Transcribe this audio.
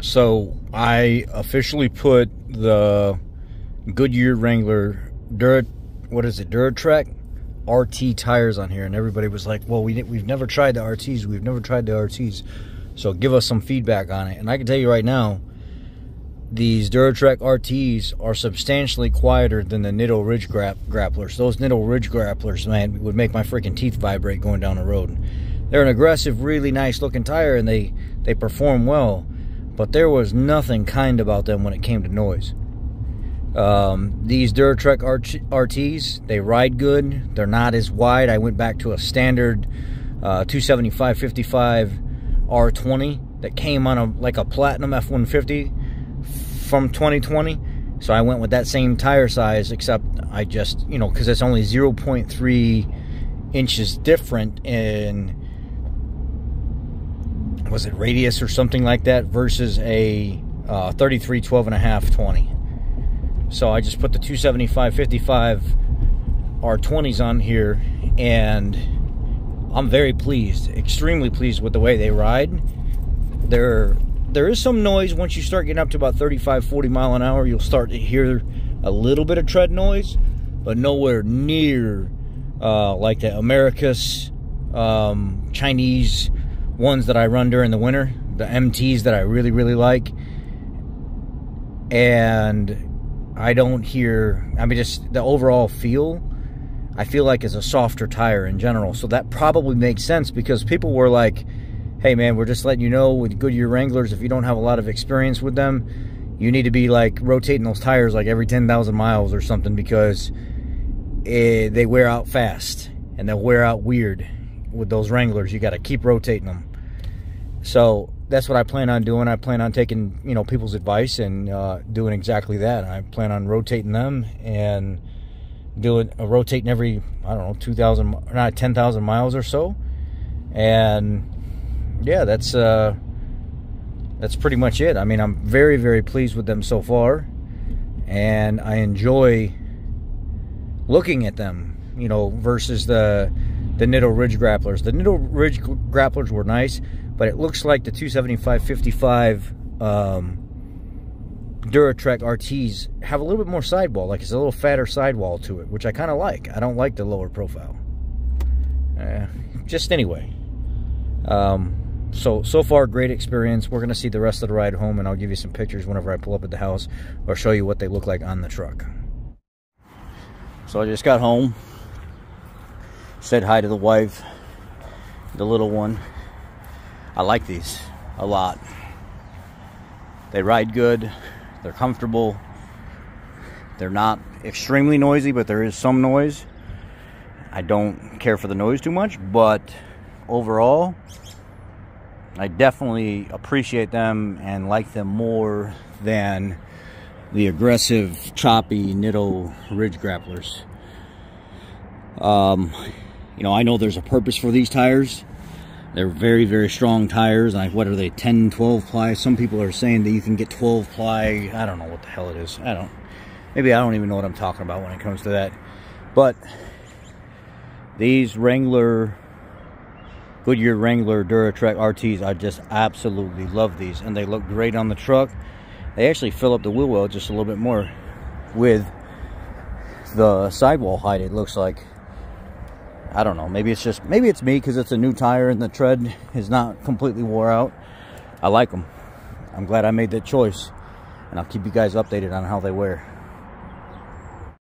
So I officially put the Goodyear Wrangler Dura, what is it, Duratrac RT tires on here, and everybody was like, "Well, we we've never tried the RTs. We've never tried the RTs, so give us some feedback on it." And I can tell you right now, these Duratrac RTs are substantially quieter than the Nitto Ridge grapplers. Those Nitto Ridge grapplers, man, would make my freaking teeth vibrate going down the road. They're an aggressive, really nice looking tire, and they they perform well, but there was nothing kind about them when it came to noise. Um, these Duratrac RTs, they ride good. They're not as wide. I went back to a standard uh, 275-55 R20 that came on a like a Platinum F-150 from 2020. So I went with that same tire size, except I just, you know, because it's only 0.3 inches different in, was it radius or something like that, versus a uh, 33, 12 and a half, 20. So I just put the 275 55 R20s on here and I'm very pleased, extremely pleased with the way they ride. There, there is some noise once you start getting up to about 35, 40 mile an hour. You'll start to hear a little bit of tread noise, but nowhere near uh, like the Americas um, Chinese ones that I run during the winter, the MTs that I really, really like. And I don't hear, I mean, just the overall feel, I feel like is a softer tire in general. So that probably makes sense because people were like, hey man, we're just letting you know with Goodyear Wranglers, if you don't have a lot of experience with them, you need to be like rotating those tires like every 10,000 miles or something because it, they wear out fast and they'll wear out weird with those Wranglers. You got to keep rotating them. So that's what I plan on doing. I plan on taking, you know, people's advice and uh, doing exactly that. I plan on rotating them and doing uh, rotating every, I don't know, 2,000, not 10,000 miles or so. And yeah, that's, uh, that's pretty much it. I mean, I'm very, very pleased with them so far. And I enjoy looking at them, you know, versus the, the Nitto Ridge grapplers. The Nitto Ridge grapplers were nice but it looks like the 275-55 um, Duratrac RTs have a little bit more sidewall, like it's a little fatter sidewall to it, which I kind of like. I don't like the lower profile. Uh, just anyway. Um, so, so far, great experience. We're going to see the rest of the ride home, and I'll give you some pictures whenever I pull up at the house or show you what they look like on the truck. So I just got home, said hi to the wife, the little one, I like these a lot. They ride good, they're comfortable, they're not extremely noisy, but there is some noise. I don't care for the noise too much, but overall, I definitely appreciate them and like them more than the aggressive, choppy Nitto Ridge Grapplers. Um, you know, I know there's a purpose for these tires. They're very, very strong tires. Like, what are they, 10, 12 ply? Some people are saying that you can get 12 ply. I don't know what the hell it is. I don't, maybe I don't even know what I'm talking about when it comes to that. But these Wrangler, Goodyear Wrangler Duratrac RTs, I just absolutely love these. And they look great on the truck. They actually fill up the wheel well just a little bit more with the sidewall height, it looks like. I don't know. Maybe it's just, maybe it's me because it's a new tire and the tread is not completely wore out. I like them. I'm glad I made that choice. And I'll keep you guys updated on how they wear.